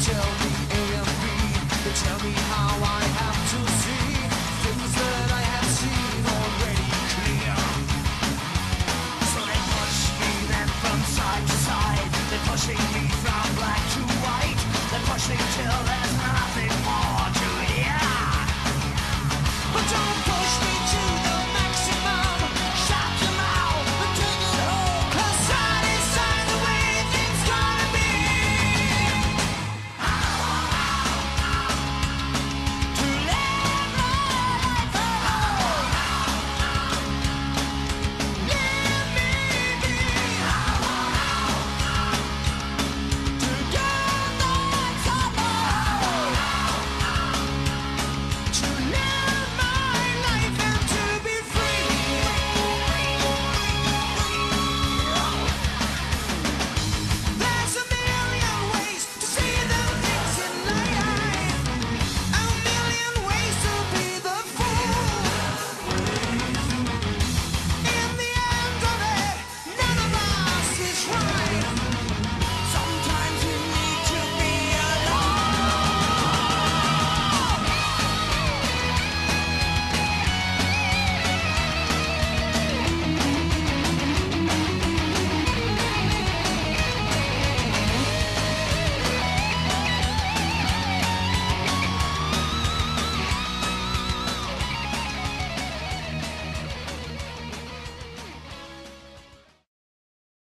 tell me A. They tell me how